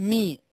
me.